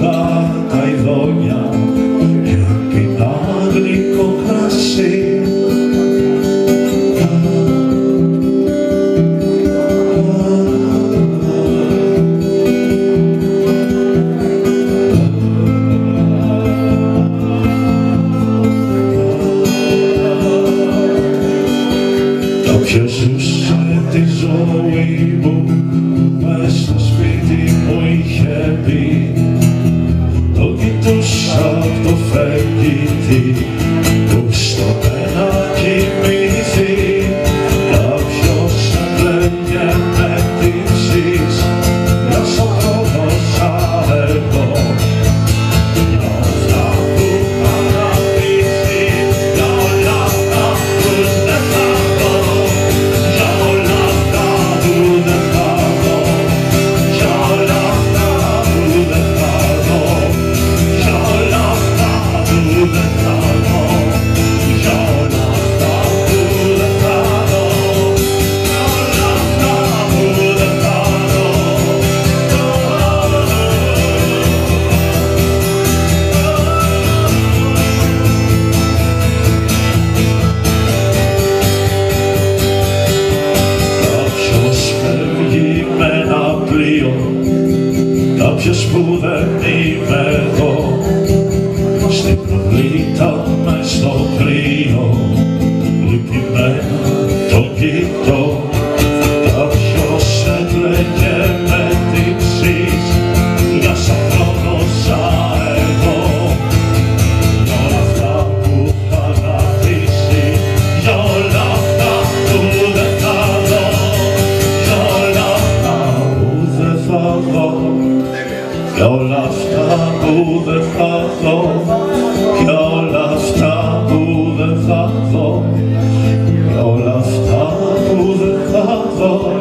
τα καηδόνια και γλυκό κρασί. Ζούσε τη ζωή μου μέσα στο σπίτι που είχε πει city. rio, je voelen niet meer. Oh.